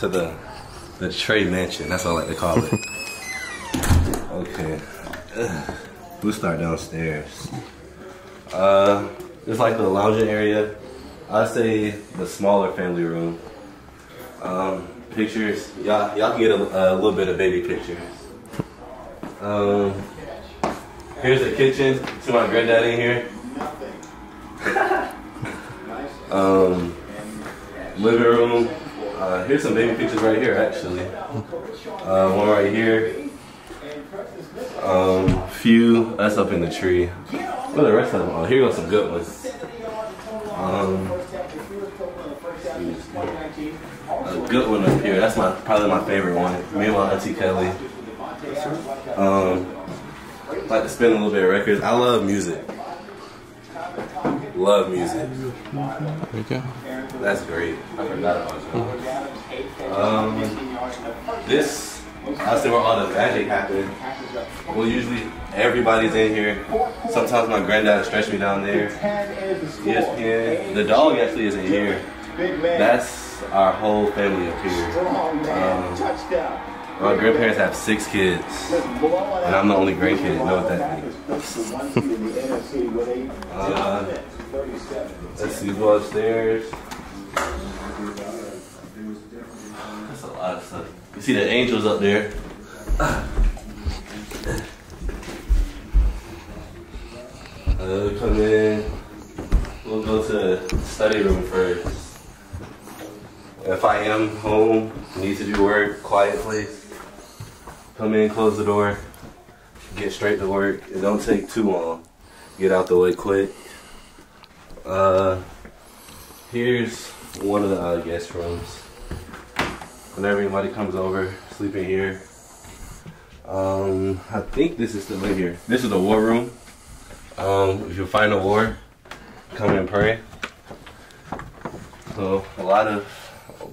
to the the Tre Mansion. That's what I like to call it. okay, we'll start downstairs. Uh, it's like the lounging area. I say the smaller family room. Um, pictures, y'all y'all can get a, a little bit of baby pictures. Um, here's the kitchen. See my granddad in here. um, living room. Uh, here's some baby pictures right here, actually. Uh, one right here. Um, few. That's up in the tree. What the rest of them? Oh, here go some good ones. Um, a good one up here. That's my probably my favorite one. Me and my auntie Kelly. Um, like to spin a little bit of records. I love music. Love music. There you go. That's great. I forgot about that. Um, this, I see where all the magic happened. Well, usually everybody's in here. Sometimes my granddad stretch me down there. ESPN. The dog actually isn't here. That's our whole family up here. Um, my grandparents have six kids, and I'm the only grandkid. Know what that means? uh, let's see, go upstairs. That's a lot of stuff. You see the angels up there. Uh, come in. We'll go to the study room first. If I am home, need to do work, quiet place, come in, close the door, get straight to work. It don't take too long. Get out the way quick. Uh, here's one of the uh, guest rooms. Whenever anybody comes over, sleep in here. Um, I think this is still in here. This is the war room. Um, if you find a war, come and pray. So a lot of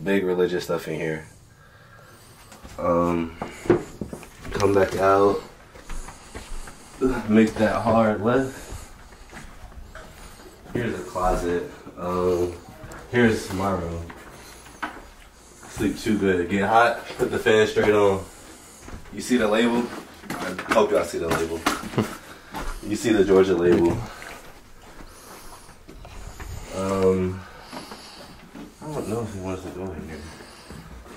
big religious stuff in here. Um, come back out. Make that hard left. Here's a closet. Um, here's my room. Sleep too good. Get hot. Put the fan straight on. You see the label? I hope y'all see the label. you see the Georgia label. Um, I don't know if he wants to go in here.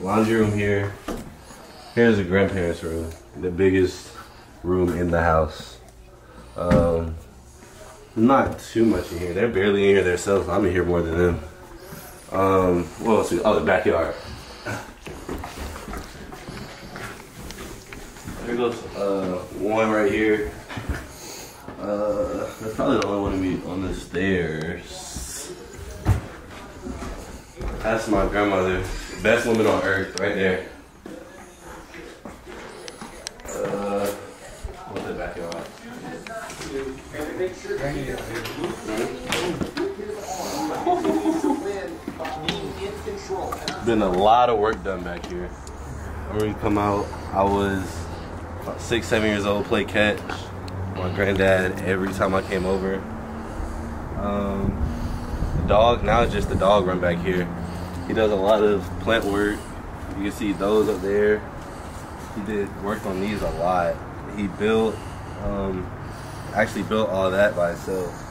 Laundry room here. Here's the grandparents' room, the biggest room in the house. Um, not too much in here. They're barely in here themselves. I'm in here more than them. Um, what else? Oh, the backyard. Here goes uh, one right here. Uh, that's probably the only one to be on the stairs. That's my grandmother. Best woman on earth, right there. Uh, what's the backyard? Been a lot of work done back here. I remember come out, I was six, seven years old, play catch. My granddad every time I came over. Um, the dog, now it's just the dog run back here. He does a lot of plant work. You can see those up there. He did work on these a lot. He built, um, actually built all that by himself.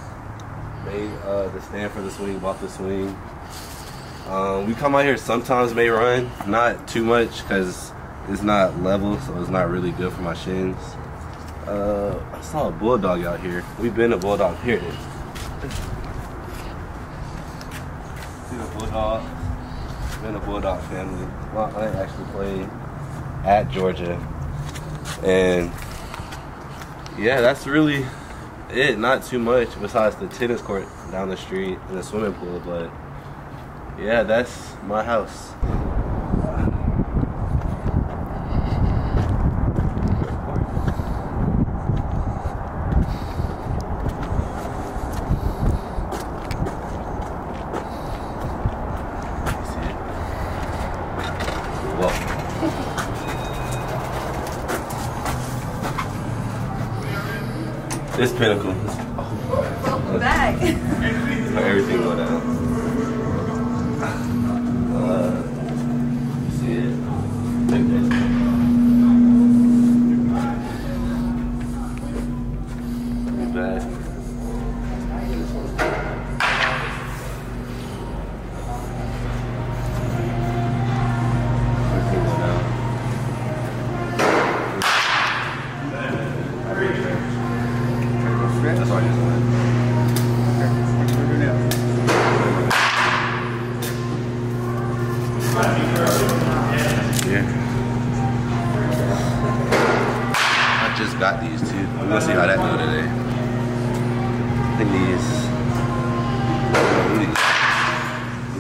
Made uh, the stand for the swing, bought the swing. Um, we come out here sometimes may run, not too much because it's not level, so it's not really good for my shins. Uh, I saw a bulldog out here. We've been a bulldog. Here it is. See the bulldog? Been a bulldog family. My aunt actually played at Georgia, and yeah, that's really it. Not too much besides the tennis court down the street and the swimming pool, but yeah, that's my house. This pinnacle. Welcome back. Everything go down.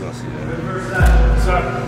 Gonna see that. Can't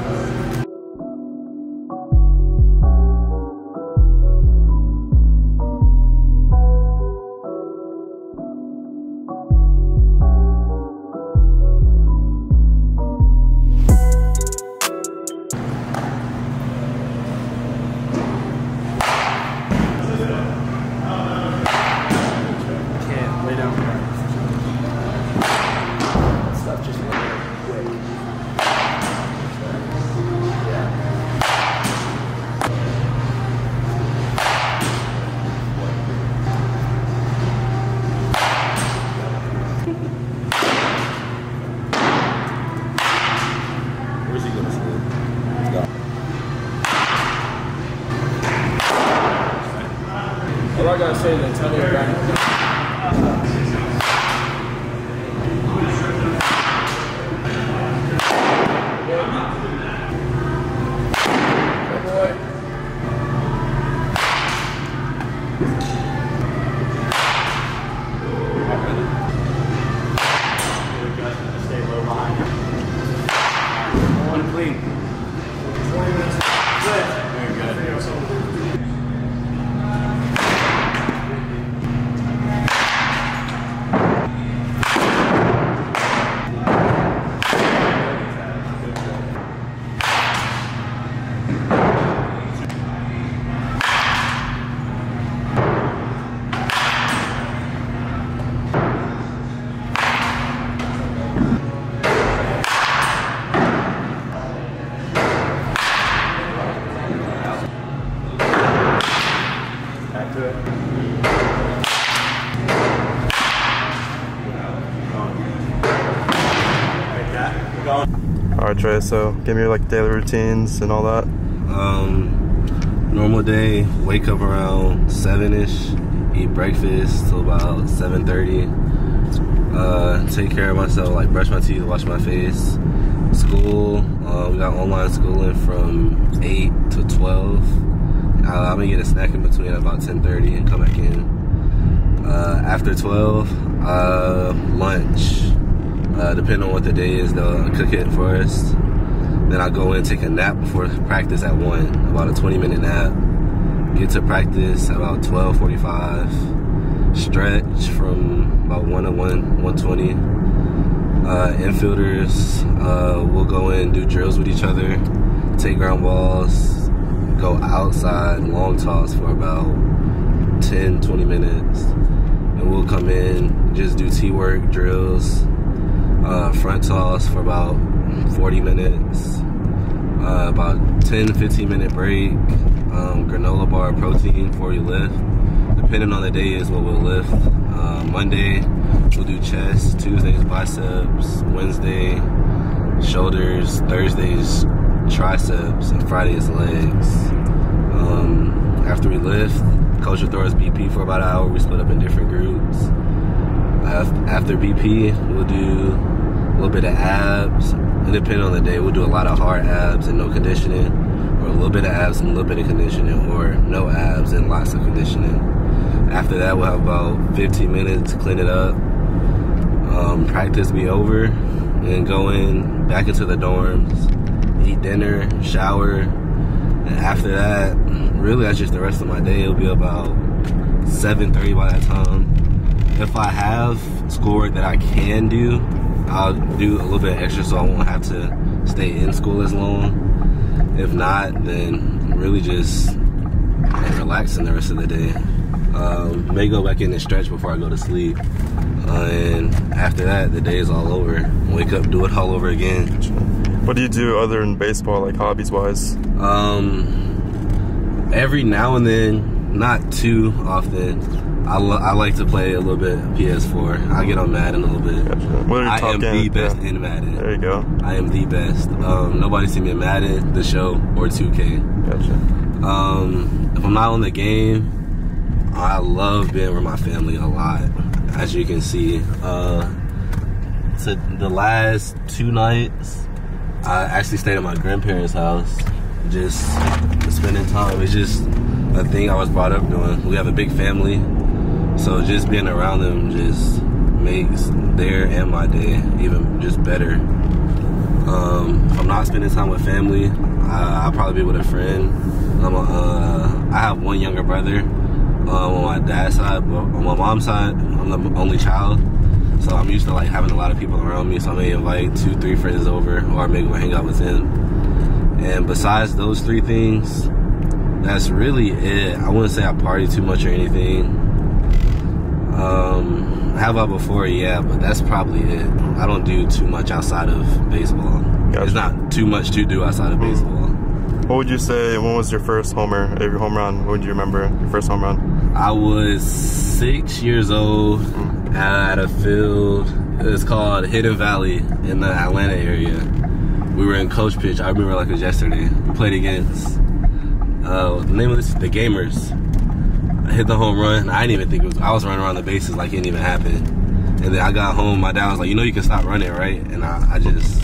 One clean. So give me like daily routines and all that. Um, normal day, wake up around seven ish, eat breakfast till about seven thirty. Uh, take care of myself, like brush my teeth, wash my face. School, uh, we got online schooling from eight to twelve. I'm gonna get a snack in between about ten thirty and come back in. Uh, after twelve, uh, lunch. Uh, depending on what the day is, they'll cook it us. Then I go in, take a nap before practice at one, about a 20 minute nap. Get to practice about 12:45. Stretch from about one to one, 120. Uh, infielders, uh, we'll go in, do drills with each other, take ground balls, go outside, long toss for about 10, 20 minutes. And we'll come in, just do T work, drills, uh, front toss for about 40 minutes, uh, about 10 15 minute break, um, granola bar protein before you lift. Depending on the day is what we'll lift. Uh, Monday we'll do chest, Tuesdays biceps, Wednesday shoulders, Thursdays triceps, and Fridays legs. Um, after we lift, coach will throw us BP for about an hour. We split up in different groups. Af- After BP, we'll do a little bit of abs. And depending on the day, we'll do a lot of hard abs and no conditioning, or a little bit of abs and a little bit of conditioning, or no abs and lots of conditioning. After that, we'll have about 15 minutes to clean it up. Um, practice be over, and go in back into the dorms, eat dinner, shower, and after that, really that's just the rest of my day. It'll be about 7:30 by that time. If I have schoolwork that I can do, I'll do a little bit extra so I won't have to stay in school as long. If not, then really just relaxing the rest of the day. Um, may go back in and stretch before I go to sleep. Uh, and after that, the day is all over. Wake up, do it all over again. What do you do other than baseball, like hobbies wise? Um, every now and then, not too often, I, lo- I like to play a little bit PS4. I get on Madden a little bit. Gotcha. What are your I top am the best Yeah. in Madden. There you go. I am the best. Um, nobody see me in Madden, the show, or 2K. Gotcha. Um, if I'm not on the game, I love being with my family a lot. As you can see, uh, to the last two nights, I actually stayed at my grandparents' house, just spending time. It's just a thing I was brought up doing. We have a big family, so just being around them just makes their and my day even just better. Um, if I'm not spending time with family, I, I'll probably be with a friend. I'm a, uh, I have one younger brother um, on my dad's side, but on my mom's side, I'm the only child. So I'm used to like having a lot of people around me. So I may invite two, three friends over, or maybe we'll hang out with them. And besides those three things, that's really it. I wouldn't say I party too much or anything. Um, have I before? Yeah, but that's probably it. I don't do too much outside of baseball. Gotcha. It's not too much to do outside of hmm. baseball. What would you say? When was your first homer? Eh, Every home run? What would you remember? Your first home run? I was six years old hmm. at a field. It's called Hidden Valley in the Atlanta area. We were in coach pitch. I remember like it was yesterday. We played against uh, the name of this, the Gamers. I hit the home run. I didn't even think it was. I was running around the bases like it didn't even happen. And then I got home. My dad was like, "You know, you can stop running, right?" And I, I just,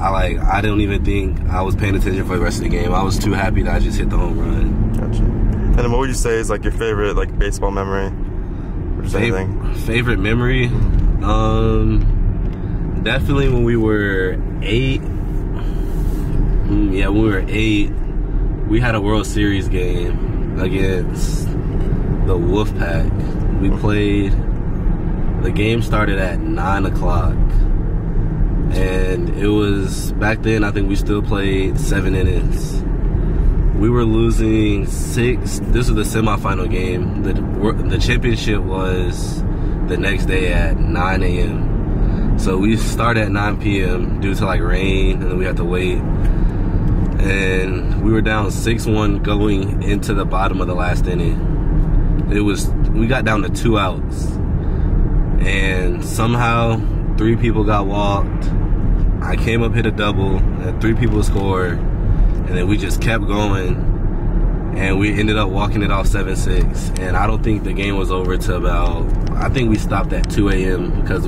I like, I didn't even think I was paying attention for the rest of the game. I was too happy that I just hit the home run. Gotcha. And then what would you say is like your favorite like baseball memory? Or just anything? Fav- favorite memory? Um, definitely when we were eight. Mm, yeah, when we were eight, we had a World Series game against the Wolfpack. We played. The game started at nine o'clock, and it was back then. I think we still played seven innings we were losing six. This was the semifinal game. The the championship was the next day at 9 a.m. So we started at 9 p.m. due to like rain, and then we had to wait. And we were down 6-1 going into the bottom of the last inning. It was we got down to two outs, and somehow three people got walked. I came up hit a double, and three people scored and then we just kept going and we ended up walking it off 7-6 and i don't think the game was over till about i think we stopped at 2 a.m because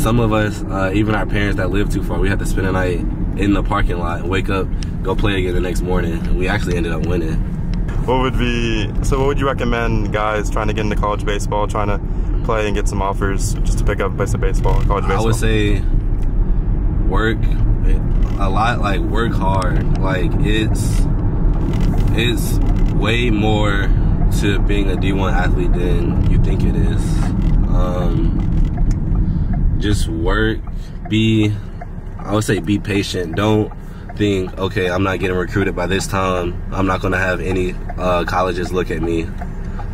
some of us uh, even our parents that live too far we had to spend a night in the parking lot and wake up go play again the next morning and we actually ended up winning What would be so? What would you recommend guys trying to get into college baseball, trying to play and get some offers just to pick up a place of baseball, college baseball? i would say work a lot like work hard like it's it's way more to being a d1 athlete than you think it is um just work be i would say be patient. Don't think okay i'm not getting recruited by this time. I'm not going to have any uh, colleges look at me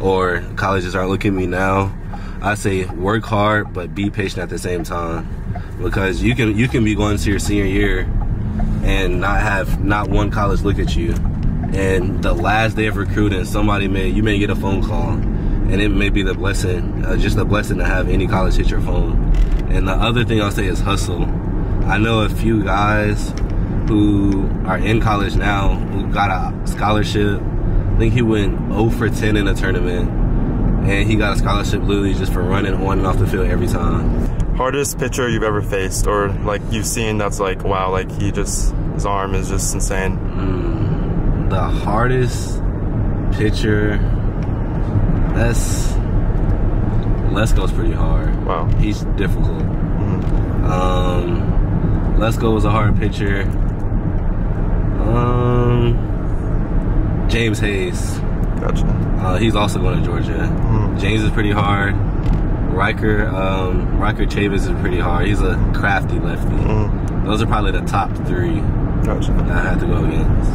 or colleges aren't looking at me now. I say work hard but be patient at the same time. Because you can you can be going to your senior year and not have not one college look at you. And the last day of recruiting somebody may you may get a phone call and it may be the blessing uh, just a blessing to have any college hit your phone. And the other thing i'll say is hustle i know a few guys who are in college now who got a scholarship i think he went 0 for 10 in a tournament and he got a scholarship literally just for running on and off the field every time Hardest pitcher you've ever faced, or like you've seen that's like wow, like he just his arm is just insane. Mm, the hardest pitcher. That's Lesko's pretty hard. Wow. He's difficult. Um, Lesko was a hard pitcher. Um, James Hayes. Gotcha. Uh, he's also going to Georgia. James is pretty hard. Riker, um, Riker Chavis is pretty hard. He's a crafty lefty. Those are probably the top three Gotcha. that I had to go against.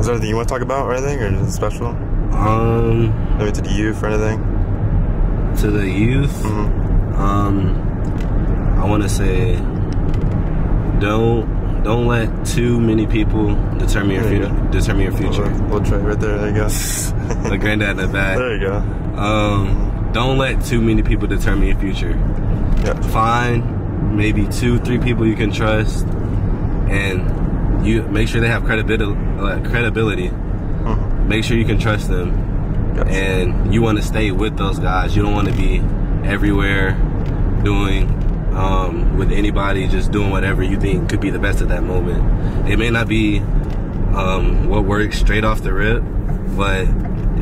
Is there anything you want to talk about or anything, or it special? Um, Maybe to the youth or anything? to the youth, um, I want to say, don't let too many people determine your you future. go. Determine your future. Little Tre right there. There you go. the granddad in the back. there you go. Um, don't let too many people determine your future. Yeah. Find maybe two, three people you can trust, and you make sure they have credibility. Uh, credibility. Make sure you can trust them, Gotcha. and you want to stay with those guys. You don't want to be everywhere doing um, with anybody, just doing whatever you think could be the best at that moment. It may not be um, what works straight off the rip, but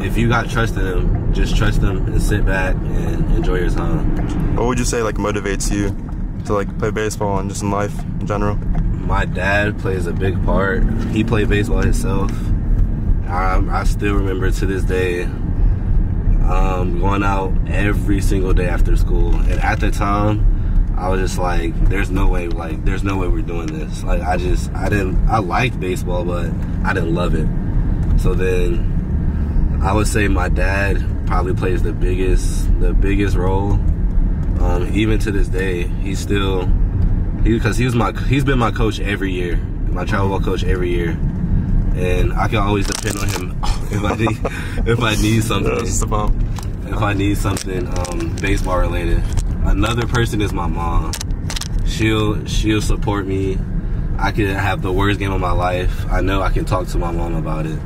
if you got trust in them, just trust them and sit back and enjoy your time. What would you say like motivates you to like play baseball and just in life in general? My dad plays a big part. He played baseball himself. I, I still remember to this day um, going out every single day after school. And at the time, I was just like, "There's no way, like, there's no way we're doing this." Like, I just, I didn't, I liked baseball, but I didn't love it. So then, I would say my dad probably plays the biggest, the biggest role. Um, even to this day, he's still, because he, he was my, he's been my coach every year, my travel ball coach every year and I can always depend on him if I need if I need something. That's the bump. If I need something um, baseball related. Another person is my mom. She'll she'll support me. I could have the worst game of my life. I know I can talk to my mom about it.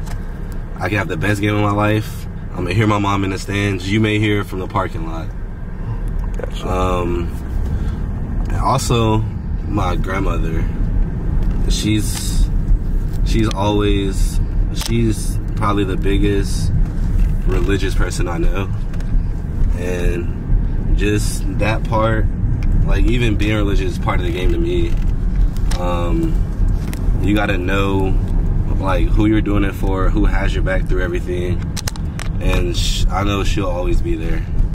I can have the best game of my life. I'm gonna hear my mom in the stands. You may hear from the parking lot. Gotcha. Um, and also my grandmother. She's she's always she's probably the biggest religious person I know. And just that part, like even being religious is part of the game to me. Um, you gotta know like who you're doing it for, who has your back through everything. And sh- I know she'll always be there.